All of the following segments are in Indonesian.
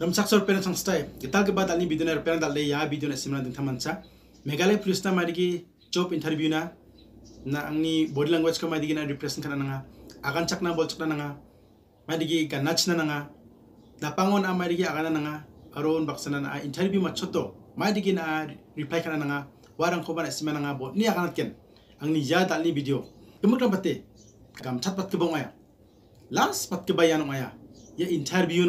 ram saksor pen sang stai. Gital ke bad alni video na pen dal ya video na simna ding thaman cha megalay police na marigi job interview na. Na angni body language ka madigi na represent kana nga agan chakna bol chakna nga madigi ganach na nga na pangon a marigi agana nga aron baksana na interview ma choto. Madigi na reply kana nga warang ko bana simana nga bo. Ni aganat ken angni ya dalni video. Kemuk bate. Kam chat pat ke bong aya last pat ke bayan aya ya interview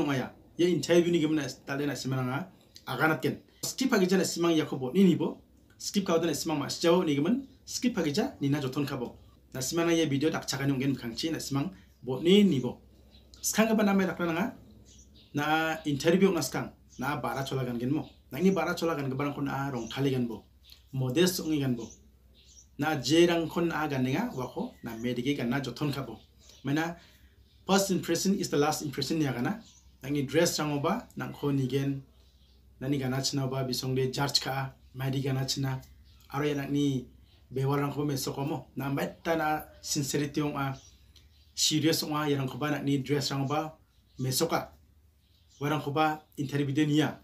no aya ya interview ni gimna talena simanga aganat ken skip hagi jana simang yakobo ni nibo skip kaudana simang ma sjawo ni gimen skip hagi ja ni na joton kabo na simanga ya video dak chagan yonggen kangchi na simang bo ni nibo skang ba namai dakna nga na interview na skang na bara chola gan gen mo na ni bara chola gan gabarang kon a rong thali gan bo modest ungi gan bo na jerang kon a gan nga wako na medike gan na joton kabo mana first impression is the last impression ya gana nangni dress chango ba nangko nigen. Nani gana china ba bisongde jarch ka maidi gana china. Aro ya nangni bewar rangko me sokomo na metta na sincerity ong a serious ong a yarang ko ba nangni dress chango ba me warang ko ba interview de niya.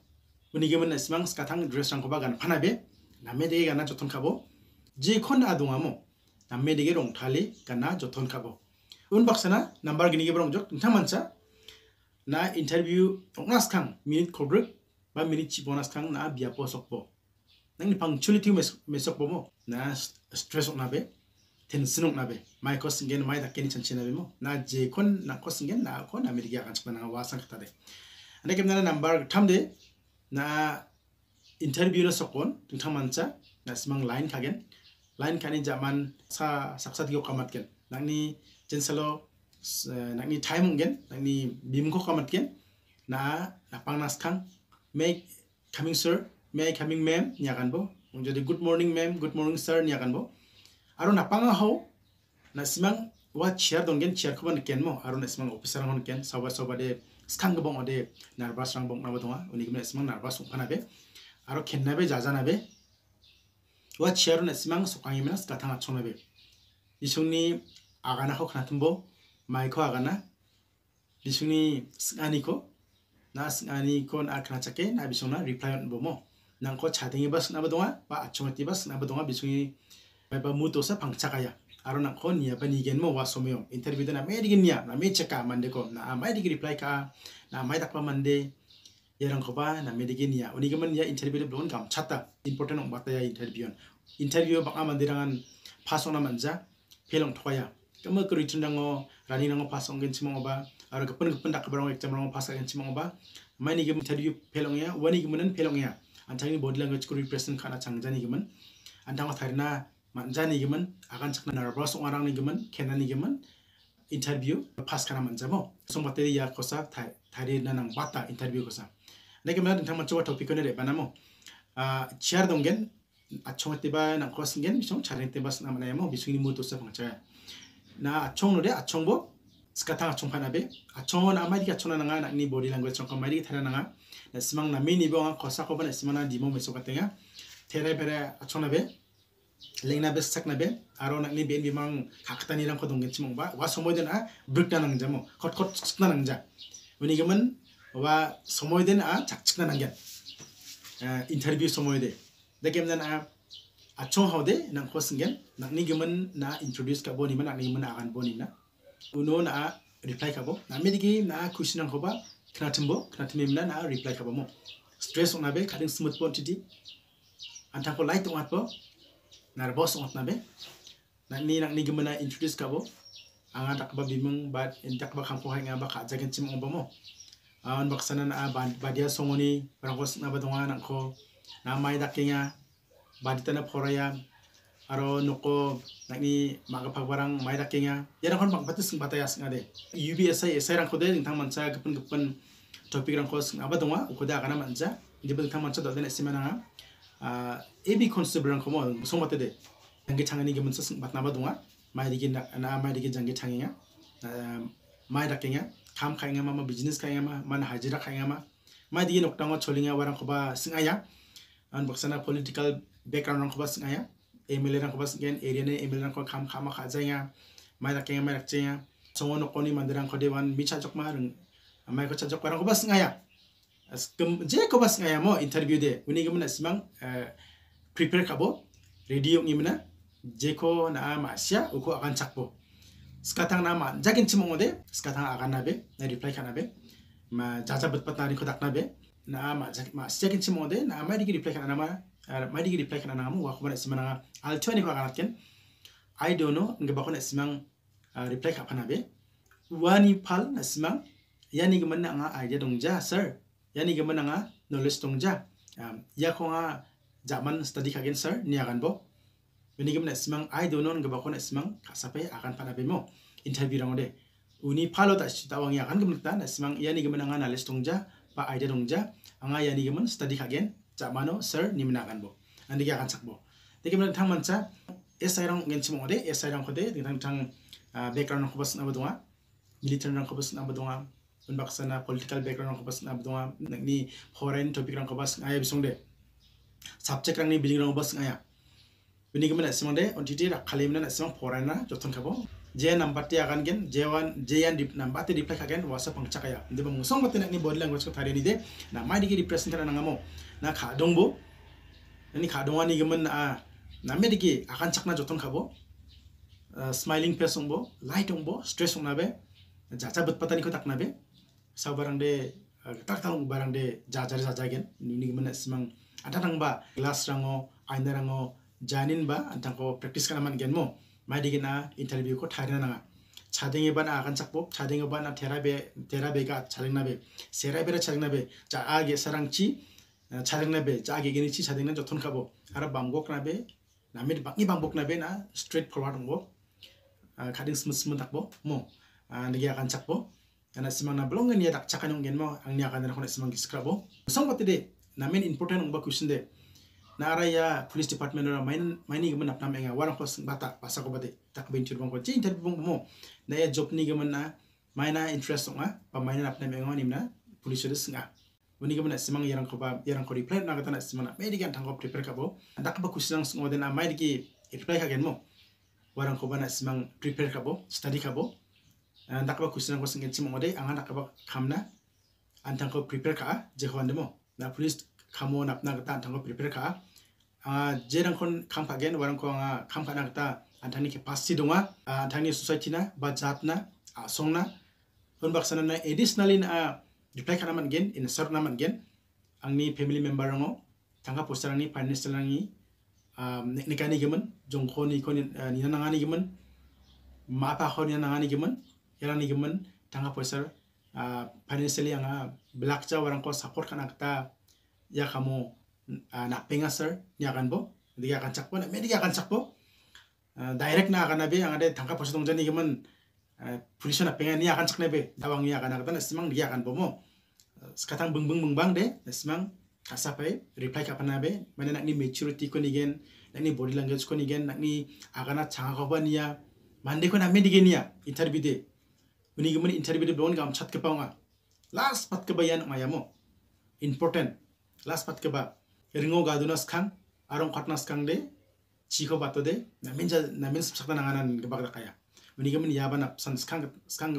Unigemen na simang skatang dress chango ba gan phanabe na mede gana joton kabo ji kon adunga mo. Na mede ge rong thali gana joton kabo un baksana number gini ge brong jok. Mancha na interview ongnas kang minute kobruk ba minute chibonas kang na bia po sokpo nang punctuality me sokpo mo na stress ok nabe tension ok nabe mai ko singen mai dakeni chanchi nabe mo. Na je kon na ko singen na ko na mirigi akan chpa na wasan kata de. Ane kem na number thamde na interview na sokon tungthang mancha na simang line kagen line kani jaman sa saksa dio kamat ken nang ni jensalo nakni time gen nakni bim ko kamat gen na napang nas kang may coming sir may coming ma'am nyakan bo jadi good morning ma'am good morning sir nyakan bo aro napang ho na simang wa chair don gen chair ko ken mo aro na simang officer ngon ken sawa sawa de skang bong ode nervous rang bong na bodonga uni gimna simang nervous ung be aro ken na be jaja na be wa chair na simang sokangi mena skatang achona be isungni agana ho khana tumbo maiko agana bisungni singani ko? Na singani ko na kana chake na bisungna reply on bomo nangko chadengi bas na badonga ba achongati bas na badonga bisungni ba muto sa pangchakaya aro nangko niya ba nigen mo wa somyo interview na me digin niya na me cheka mande ko. Na mai digi reply ka na mai dakpa mande. Yarang ko ba na me digin niya uni gaman ya interview blon gam chata. Important ong bataya interview interview ba amandirangan pasona manja pelong thokaya kama ko ritin dango rani nango pasong gen chimong ba aro kapan kapan dak barang exam rango pasa gen chimong ba mani gem interview pelong ya wani gemen pelong ya. Antang body language ko represent khana changjani gemen antang tharina manjani gemen akan chakna nervous orang ni gemen kenani gemen interview pas kana manjamo song bateri ya kosa thari na nang bata interview kosa. Nake mana tentang macam topik ko ne banamo chair dongen achong tiba nang kosingen bisong charing tiba sana mana mo bisung ni mutu sa pangcha na achong no de achong bo skata achong phana be achong na amai ka chona nga na ni body language chong kamai thara nga na simang na mini bo nga kosa ko bana simana dimo me so katenga tere bere achong na be lengna be sak na be aro na ni ben bimang hakta ni rang ko dong chimong ba wa somoy den a brukta nang jamo khot khot skna nang ja uni gemen wa somoy den a chak chikna nang gen interview somoy de de gem dan a achong haude nang khosingen nang ni gemen na introduce ka boni mana ni mana akan boni na uno na reply ka bo. Na medigi na question nang hoba kna timbo kna timim na na reply ka bo mo. Stress on abe kading smooth bon tidi anta ko light on atbo nervous on na be. Na ni nang ni gemen na introduce ka bo. Anga tak ba bimung ba intak ba kampo hay nga ba ka jagan chim ba mo. Awan baksana na badia songoni barangkos na ba donga nang ko na may dakinga badita na poraya aro noko nakni maga pagbarang mai rakenga. Yarang kon bang batis bataya singade UBSI SI rang kode ding mancha gepun gepun topik rang kos aba donga ukode agana mancha. Di bel tang mancha doden esimana a AB constable rang komo somate de jangi changani gemun sing batna ba donga. Mai digi na mai digi jangi changinga mai rakenga. Kam khainga ma business khainga ma man hajira khainga ma. Mai digi noktango cholinga warang koba singaya an baksana political background rang khobas ngaya MLA rang khobas gen area ne MLA rang ko kham khama kha jaya mai da kenga mai rak chenga songo no koni mandirang khode wan micha chok ma rang mai ko chajok rang khobas ngaya. Je ko bas ngaya mo interview de uni gimana simang prepare kabo ready yung imana je ko na masya uko akan cakbo sekatang nama jagin cimong ode sekatang akan nabe na reply kan nabe ma jaja bet bet nari kodak nabe na ma jak ma jagin cimong ode na ma digi reply kan nama ma digi reply kan nama wa ko mana simang al choni ko akan ken I don't know nge bakon simang reply ka panabe wani pal na simang yani gimana nga idea dongja sir. Yani gaman nga knowledge tongja um, ya ko nga zaman study kagen sir ni akan bo. Ini gaman simang ai donon gaba ko na simang kasape akan panabe mo. Interview rang de uni palo ta shi tawang ya kan ta na simang yani gaman nga knowledge tongja pa idea tongja anga yani gaman study kagen zamano sir ni mana akan bo andi akan sakbo Jadi kemudian tang manca esai rang ngen cimo de esai rang kode. Tang tang background ko bas na badunga military rang ko bas na badunga unbaksana political background ko bas na abdonga ni foreign topic rang ko bas ngaya bisong de subject rang ni biling rang bas ngaya bini gimana simang de on titi rak kali mana simang foreign na joton kabo je number ti akan gen je wan je yan dip number ti reply kagen wasa pang cakaya ndi bang song mate ni body language ko tari ni de na mai digi represent kana ngamo na kha dongbo ni kha dongani gimana a na me digi akan cakna joton kabo smiling face ongbo light ongbo stress ong nabe jaja bet patani ko tak nabe sau barang de tak tahu barang de jajari sajagen ini gimana semang ada nang ba gelas rango aina rango janin ba antang ko practice kana man gen mo mai digina interview ko thari na 차등에 반 아간 작법 차등에 반 테라베 테라베가 차등나베 세라베라 차등나베 자 아게 사랑치 차등나베 자게 게니치 차등나 저톤 카보 아라 방곡나베 나메 방이 방곡나베 나 스트레이트 포워드 뭐 가딩 스무스 스무 닥보 뭐 nagi akan cakbo ana simang na belong ni dak cakan yung genmo ang ni akan na simang giskrabo song pati de na main important ong ba question de na ara ya police department ra main main ni gaman apna menga warang ko bata pasa ko bade tak ben chur bang ko chi interview bang mo na ya job ni gaman na main na interest ong pa main na apna menga ni na police de singa wani gaman simang yarang ko ba yarang ko reply na gata na. Simang na medigan tang ko prepare ka bo. Dak ba question ng de na main ki reply ka gen mo. Warang ko ba na simang prepare ka bo study ka bo. Nakaba kusinan ko singin chimo ode anga nakaba kamna antang ko prepare ka je ko andemo na police kamo napna gata antang ko prepare ka anga je rang kon kam ka gen warang ko anga kam ka na gata ke pasti donga antang ni society na ba jat na song na. Hon baksana na additionally na reply kana man gen in sar na man gen ang ni family member rango tangka poster ni financial ni nikani gemen jongko ni ko ni nangani gemen ma pa ko ni nangani gemen yang ni gemen tanga poser uh, financially yang belak ja warang ko support kana kata ya kamu uh, na pengaser ni akan bo dia akan cakpo na media akan cakpo uh, direct na akan nabe yang ada tangka poser dong jani gemen uh, pulisnya na pengen ni akan cak nabe dawang ni akan kata na simang dia akan bomo. Uh, sekatang beng beng beng bang de na simang kasapai reply kapan nabe mana nak ni maturity ko ni gen nak ni body language ko ni gen nak ni akan na changa ko niya. Mande ko na media niya interview de. Uni gimana interview de gam chat ke paunga. Last pat ke bayan mayamo important. Last pat ke ba? Ringo gadunas kan arong katnas kang de. Chiko bato de. Namin ja namin sakta nanganan bagda kaya uni gimana yaban ap san skang skang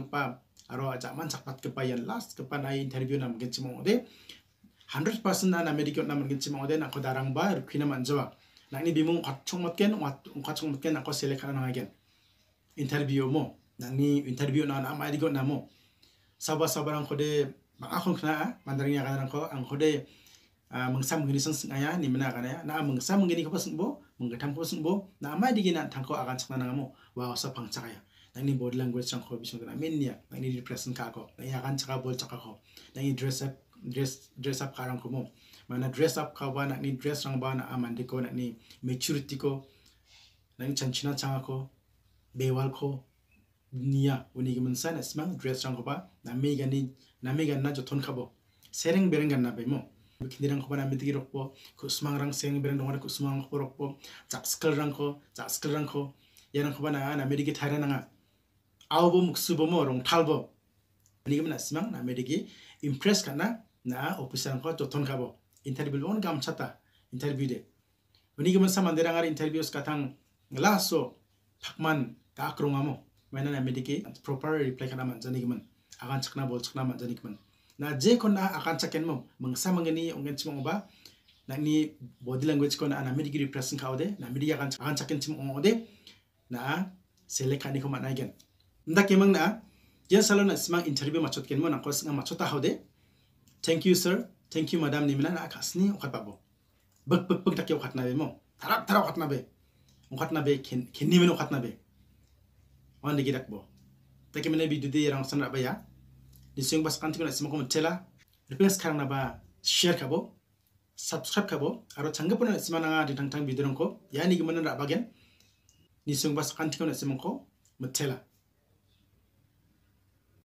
aro aja man sak pat ke bayan last ke pa na interview nam gen chimo de 100% na Amerika na man gen chimo de na darang ba rukina manjawa nakni bimung katchong matken katchong matken ako select kana nangagen interview mo. Nangni interview na nama na mo. Saba saba rang kode bang akon kena mandaring ya kan ko ang kode mengsam ngini seng sengaya ni mana kan ya. Na mengsam ngini ko bo menggetam ko paseng bo na ama di gina tangko akan sakna nang mo wa sa pang cakaya nangni body language rang ko bisong na min ya nangni represent ka ko nang akan caka bol caka ko nangni dress up dress dress up karang ko mo mana dress up ka ba nangni dress rang ba na amandi ko nangni maturity ko nangni chanchina changa ko bewal ko nia uni gimen sana smang dress rang ko ba na me gani na me gan na jo thon khabo sereng bereng gan na be mo kini rang ko na me digi rokpo ku smang rang seng bereng dong ku smang ko rokpo chak skal rang ko chak skal rang ko ya rang ko na na me digi thara na nga aw bo muksu bo mo rong thal bo uni gimen na smang na me digi impress kan na officer ko jo thon khabo interview bon gam chata interview de. Uni gimen sa manderang ar interviews katang laso pakman ka krongamo mana na medike proper reply kana man jani gman agan chakna bol chakna man jani gman na je kon na akan chaken mo. Mangsa mangani ongen chimo ba na ni body language ko na na midi represent ka ode. Na midi akan akan chaken chimo ode. Na sele kani ko mana gen. Nda kemang na jen salon na smang interview machot ken mo na kos nga machota haude thank you sir. Thank you madam. Ni mina na akasni okat babo bak bak bak takyo okat na be mo. Tarak tarak okat na be. Okat na be ken ken ni men okat na be. Bo. Taki mana video de rang sana ba ya ni sing bas kanti na sima ko tela request karang na ba share kabo subscribe kabo aro changga puna sima na di tang tang video ko ya ni gimana ra bagen ni sing bas kanti na sima ko tela